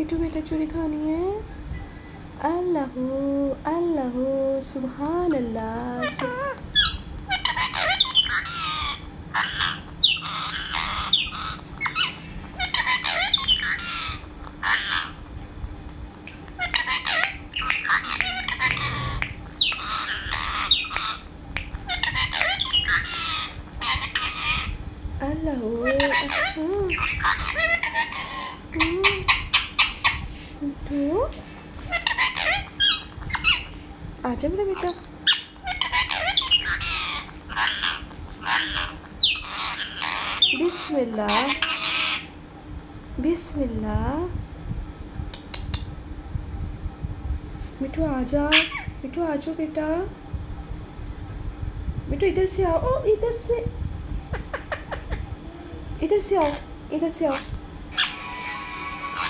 मिठू बेटा चूड़ी खानी है अल्लाह अल्लाह सुबहान अल्लाह. अल्लाह तो आजा मेरा बेटा। बिस्मिल्लाह। बिस्मिल्लाह। मिठू आजा मिठू आजो बेटा। मिठू, इधर से आओ। इधर से। इधर से आओ, इधर से आओ।